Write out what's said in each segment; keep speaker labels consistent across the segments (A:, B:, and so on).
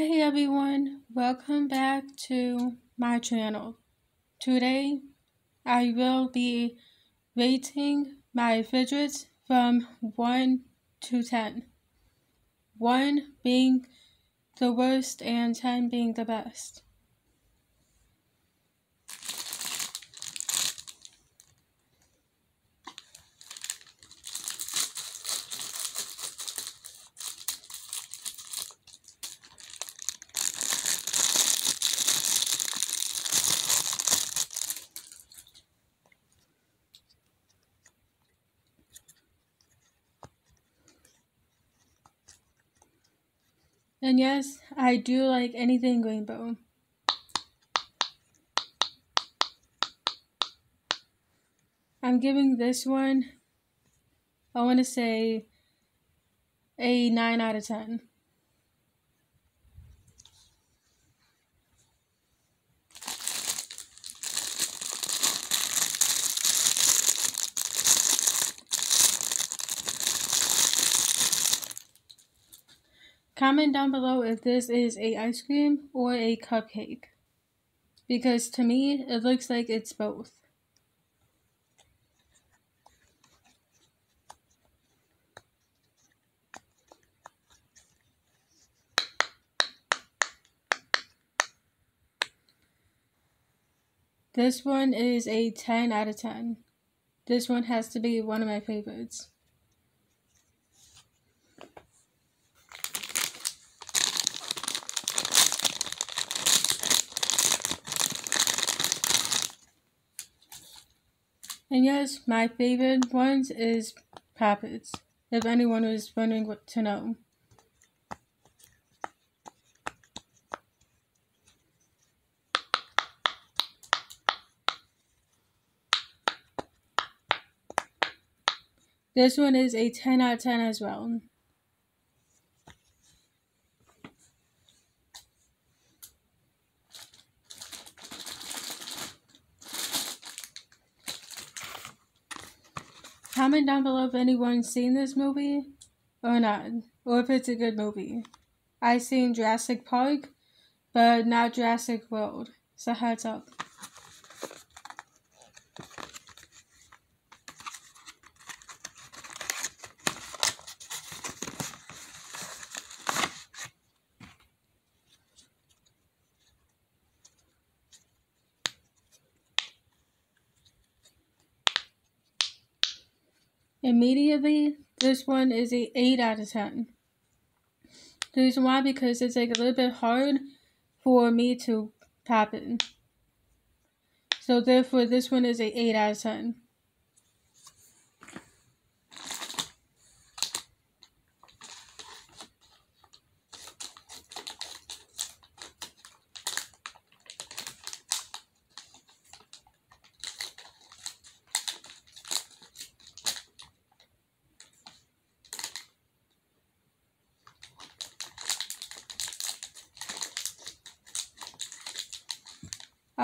A: Hey everyone, welcome back to my channel. Today I will be rating my fidgets from 1 to 10. 1 being the worst and 10 being the best. And yes, I do like anything rainbow. I'm giving this one, I want to say, a 9 out of 10. Comment down below if this is a ice cream or a cupcake. Because to me, it looks like it's both. This one is a 10 out of 10. This one has to be one of my favorites. And yes, my favorite ones is Pappets, if anyone was wondering what to know. This one is a 10 out of 10 as well. Comment down below if anyone's seen this movie or not, or if it's a good movie. I've seen Jurassic Park, but not Jurassic World, so heads up. Immediately, this one is a 8 out of 10. The reason why, because it's like a little bit hard for me to pop it. So therefore, this one is a 8 out of 10.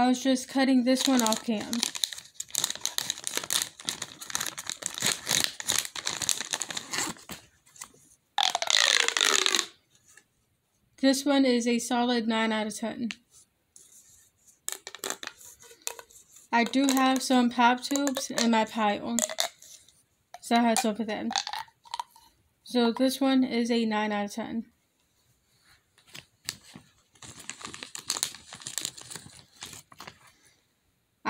A: I was just cutting this one off cam. This one is a solid 9 out of 10. I do have some pop tubes in my pile. So I had some for them. So this one is a 9 out of 10.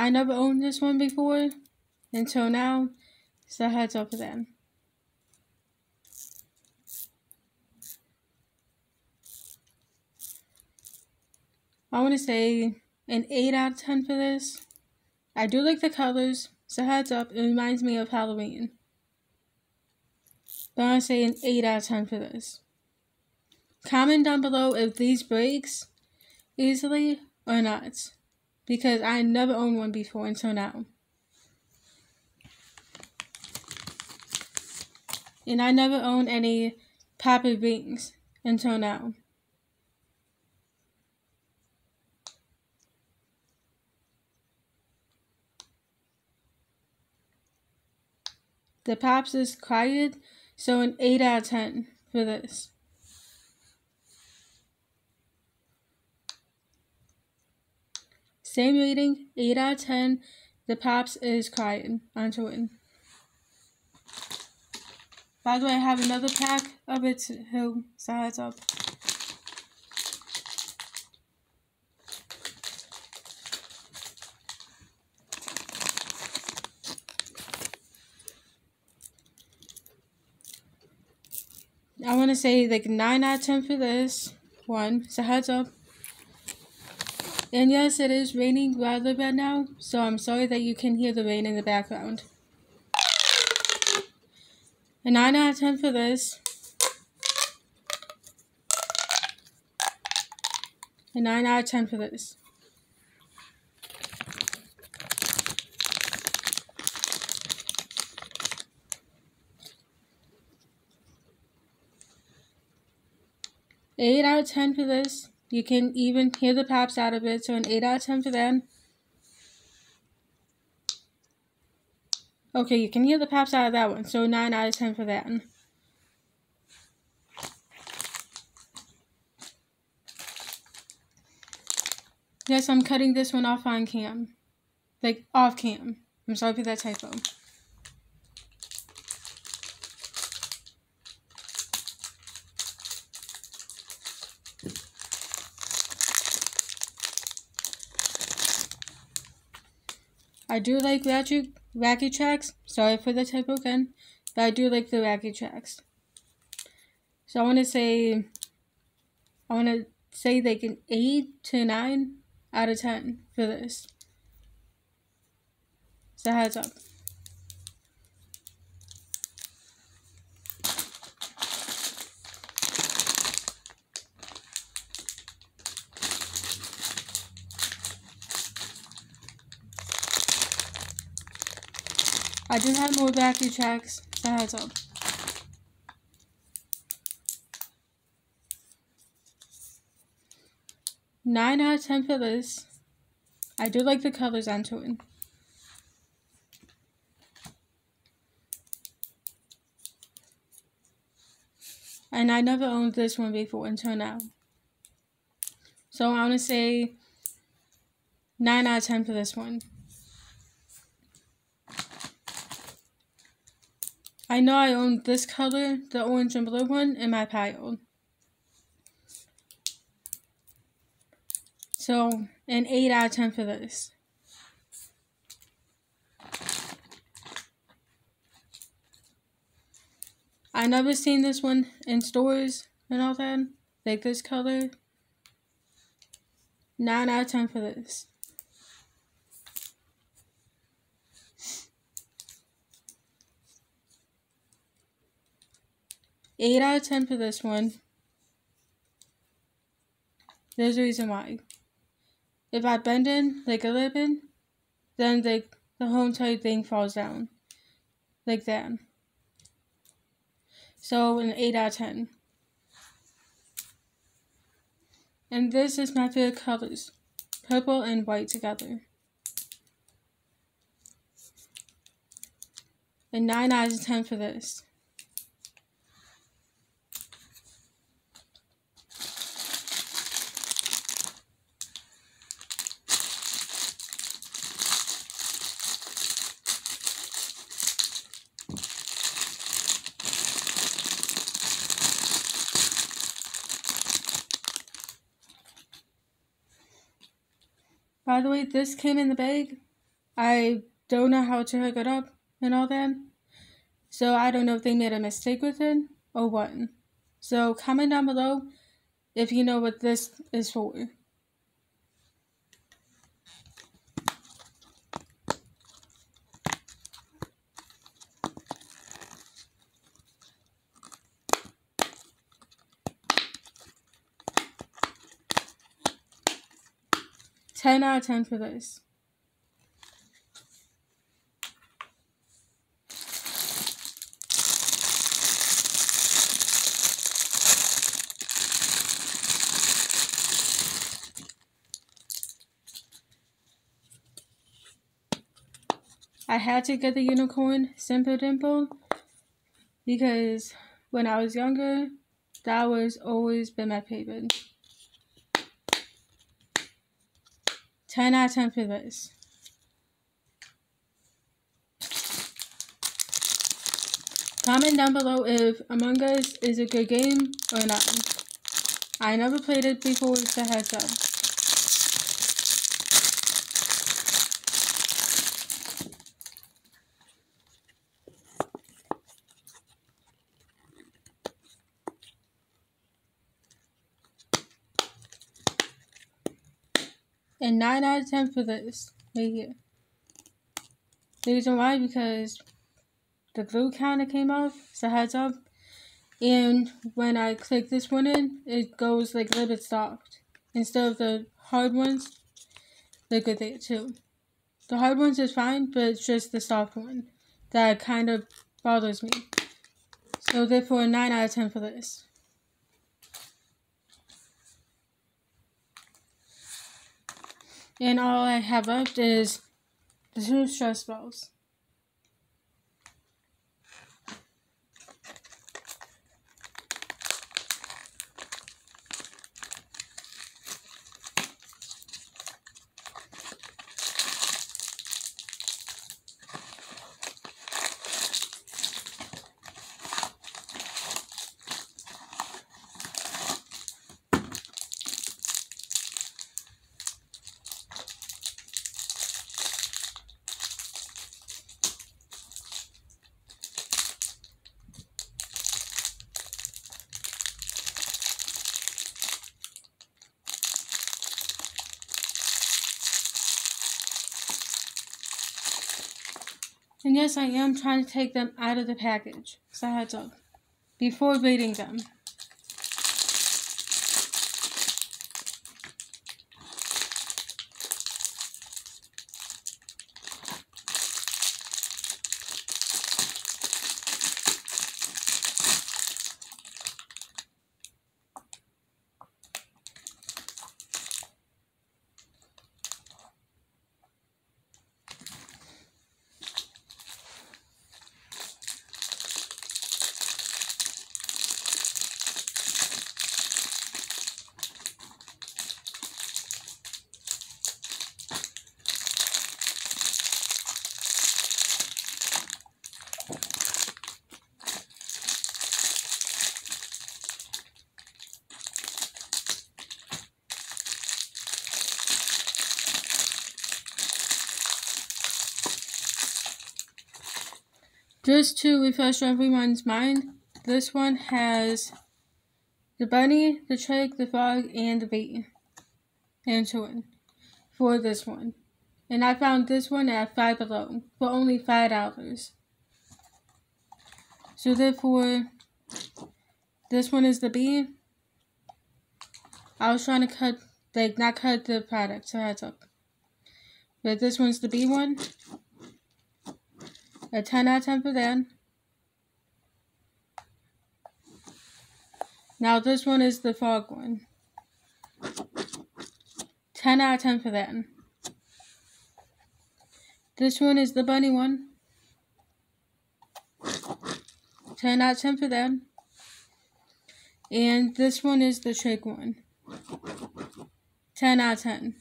A: I never owned this one before until now, so heads up for them. I want to say an 8 out of 10 for this. I do like the colors, so heads up, it reminds me of Halloween. But I want to say an 8 out of 10 for this. Comment down below if these breaks easily or not because I never owned one before until now. And I never owned any Papa Rings until now. The Pops is quiet, so an 8 out of 10 for this. Same rating, 8 out of 10. The Pops is crying onto it. By the way, I have another pack of it so heads up. I want to say like 9 out of 10 for this one. So heads up. And yes, it is raining rather bad now, so I'm sorry that you can hear the rain in the background. A 9 out of 10 for this. A 9 out of 10 for this. Eight out of ten for this. You can even hear the pops out of it, so an eight out of ten for that. Okay, you can hear the pops out of that one, so nine out of ten for that. one. Yes, I'm cutting this one off on cam. Like, off cam. I'm sorry for that typo. I do like wacky, wacky tracks. Sorry for the typo again. But I do like the wacky tracks. So I want to say, I want to say like an 8 to 9 out of 10 for this. So heads up. I do have more wacky tracks, so heads up. Nine out of ten for this. I do like the colors onto it. And I never owned this one before until now. So I want to say 9 out of 10 for this one. I know I own this color, the orange and blue one, in my pile. So, an 8 out of 10 for this. I never seen this one in stores and all that. Like this color. 9 out of 10 for this. 8 out of 10 for this one. There's a reason why. If I bend in like a ribbon, then the, the whole entire thing falls down. Like that. So an 8 out of 10. And this is my favorite colors. Purple and white together. And 9 out of 10 for this. By the way, this came in the bag. I don't know how to hook it up and all that. So I don't know if they made a mistake with it or what. So comment down below if you know what this is for. 10 out of 10 for this. I had to get the unicorn Simple Dimple because when I was younger, that was always been my favorite. 10 out of 10 for this. Comment down below if Among Us is a good game or not. I never played it before, so heads up. And 9 out of 10 for this, right here. The reason why, because the blue counter came off, so heads up. And when I click this one in, it goes like a little bit soft. Instead of the hard ones, they're good there too. The hard ones is fine, but it's just the soft one that kind of bothers me. So therefore, 9 out of 10 for this. And all I have left is the two stress balls. Yes, I am trying to take them out of the package. So I had to, before reading them. Just to refresh everyone's mind, this one has the bunny, the chick, the frog, and the bee. And on for this one. And I found this one at Five Below for only five dollars. So therefore, this one is the bee. I was trying to cut, like, not cut the product, so heads up. But this one's the bee one. A 10 out of 10 for that. Now this one is the fog one. 10 out of 10 for that. This one is the bunny one. 10 out of 10 for that. And this one is the trick one. 10 out of 10.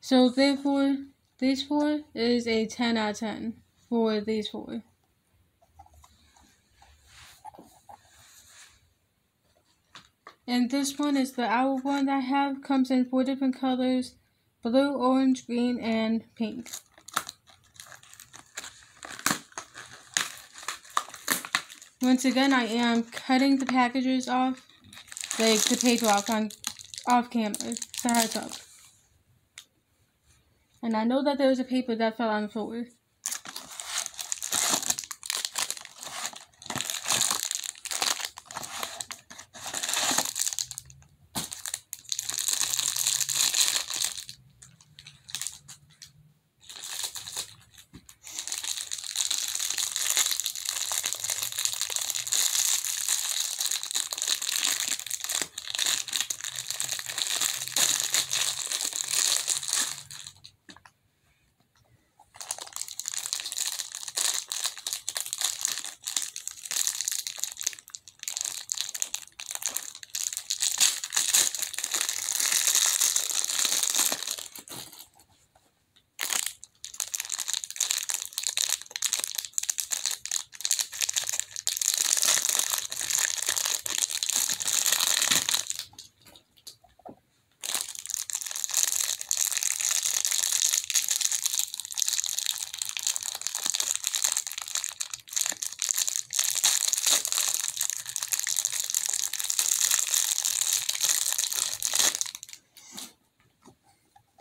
A: So therefore, these four is a 10 out of 10 for these four. And this one is the owl one that I have. Comes in four different colors. Blue, orange, green, and pink. Once again, I am cutting the packages off, like the paper off on off camera, so heads up. And I know that there was a paper that fell on the floor.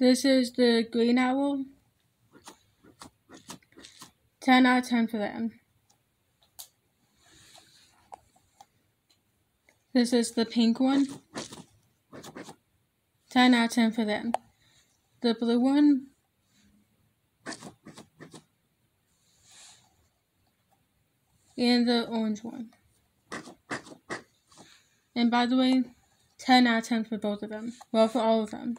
A: This is the green owl. 10 out of 10 for them. This is the pink one. 10 out of 10 for them. The blue one. And the orange one. And by the way, 10 out of 10 for both of them. Well, for all of them.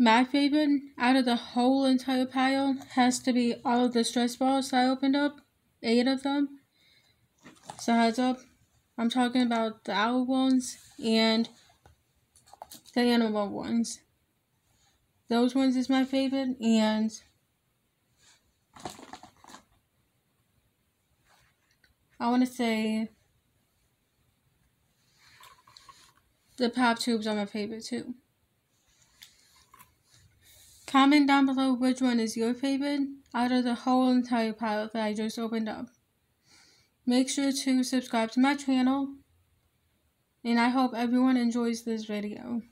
A: My favorite out of the whole entire pile has to be all of the stress balls I opened up. Eight of them. So heads up, I'm talking about the owl ones and the animal ones. Those ones is my favorite and I want to say the pop tubes are my favorite too. Comment down below which one is your favorite out of the whole entire pile that I just opened up. Make sure to subscribe to my channel and I hope everyone enjoys this video.